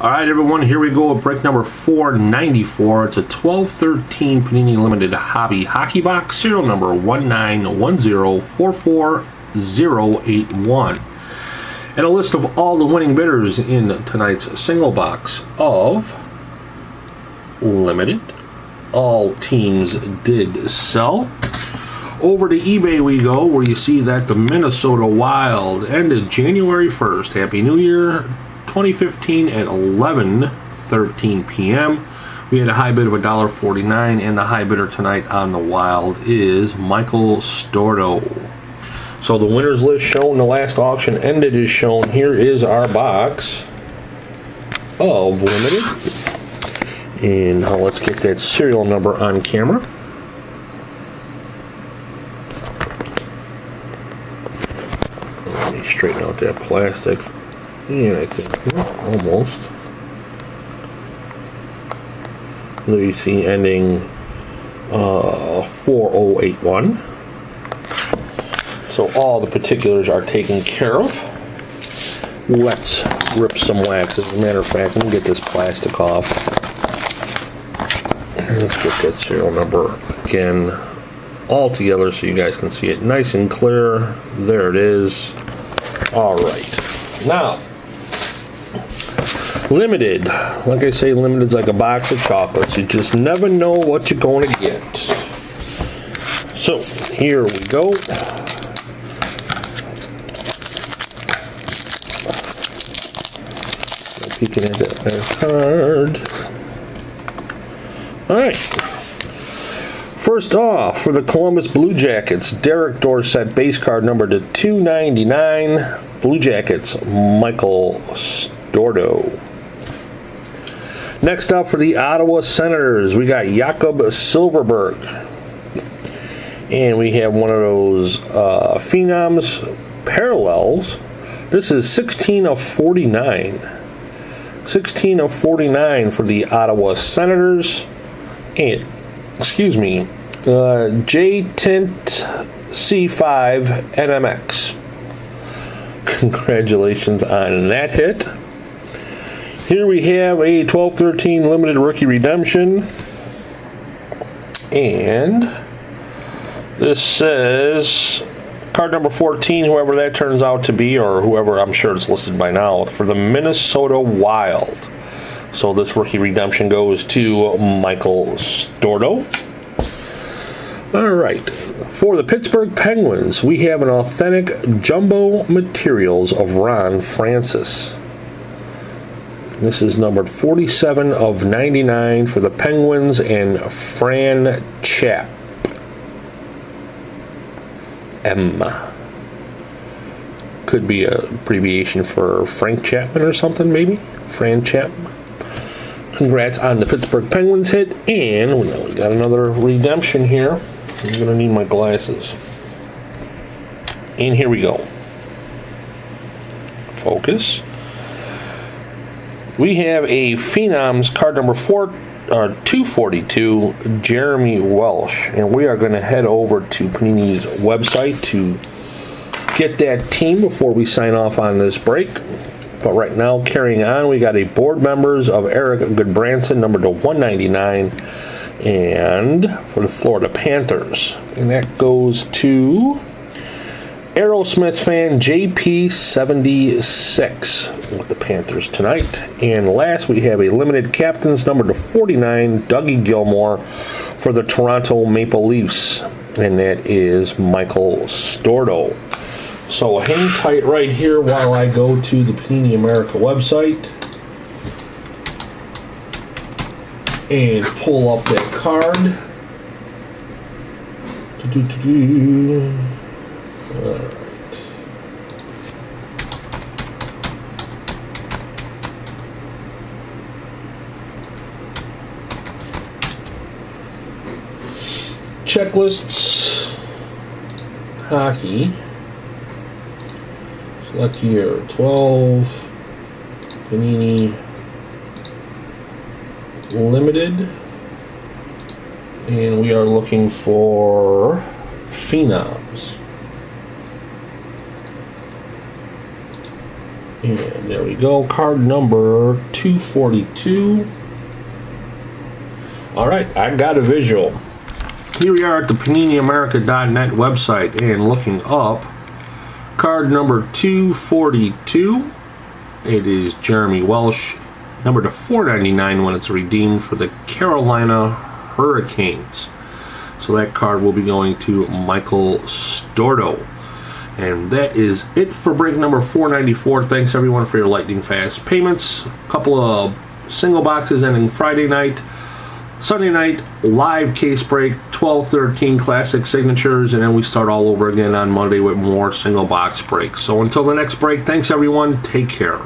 All right, everyone, here we go with break number 494. It's a 1213 Panini Limited Hobby Hockey Box, serial number 191044081. And a list of all the winning bidders in tonight's single box of Limited. All teams did sell. Over to eBay we go, where you see that the Minnesota Wild ended January 1st. Happy New Year 2015 at 11:13 p.m. We had a high bid of $1.49, and the high bidder tonight on the Wild is Michael Stordo. So the winners list shown, the last auction ended is shown. Here is our box of limited. And now let's get that serial number on camera. Let me straighten out that plastic. Yeah, I think almost. There you see ending uh, 4081. So all the particulars are taken care of. Let's rip some wax. As a matter of fact, let me get this plastic off. Let's get that serial number again all together so you guys can see it nice and clear. There it is. All right. Now, Limited. Like I say, limited is like a box of chocolates. You just never know what you're going to get. So, here we go. Peeking at that card. Alright. First off, for the Columbus Blue Jackets, Derek Dorsett base card number to 299. Blue Jackets, Michael Stordo. Next up for the Ottawa Senators, we got Jakob Silfverberg. And we have one of those uh, Phenoms parallels. This is 16 of 49. 16 of 49 for the Ottawa Senators. And, excuse me, uh, J Tint C5 NMX. Congratulations on that hit. Here we have a 12-13 limited rookie redemption. And this says card number 14, whoever that turns out to be, or whoever I'm sure it's listed by now, for the Minnesota Wild. So this rookie redemption goes to Michael Stordo. All right. For the Pittsburgh Penguins, we have an authentic jumbo materials of Ron Francis. This is numbered 47 of 99 for the Penguins and Fran Chap. Emma. Could be a abbreviation for Frank Chapman or something, maybe? Fran Chapman. Congrats on the Pittsburgh Penguins hit, and we got another redemption here. I'm gonna need my glasses. And here we go. Focus we have a Phenoms card number four, uh, 242, Jeremy Welsh, and we are going to head over to Panini's website to get that team before we sign off on this break. But right now, carrying on, we got a board members of Erik Gudbranson, number to 199, and for the Florida Panthers, and that goes to Aerosmith fan JP76 with the Panthers tonight. And last, we have a limited captain's number to 49, Dougie Gilmour, for the Toronto Maple Leafs. And that is Michael Stordo. So hang tight right here while I go to the Panini America website and pull up that card. Do -do -do Checklists, hockey, select year 12, Panini. Limited, and we are looking for Phenoms. And there we go. Card number 242. All right, I got a visual. Here we are at the PaniniAmerica.net website and looking up card number 242. It is Jeremy Welsh, number to 499 when it's redeemed for the Carolina Hurricanes. So that card will be going to Michael Stordo. And that is it for break number 494. Thanks everyone for your lightning fast payments. A couple of single boxes ending Friday night. Sunday night, live case break, 12-13 classic signatures, and then we start all over again on Monday with more single box breaks. So until the next break, thanks everyone. Take care.